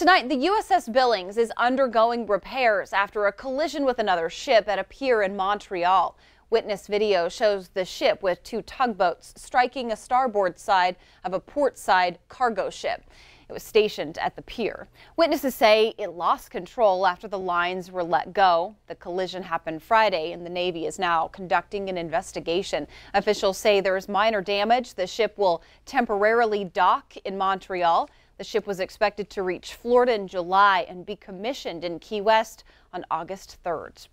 Tonight, the USS Billings is undergoing repairs after a collision with another ship at a pier in Montreal. Witness video shows the ship with two tugboats striking a starboard side of a port side cargo ship. It was stationed at the pier. Witnesses say it lost control after the lines were let go. The collision happened Friday and the Navy is now conducting an investigation. Officials say there is minor damage. The ship will temporarily dock in Montreal. The ship was expected to reach Florida in July and be commissioned in Key West on August 3rd.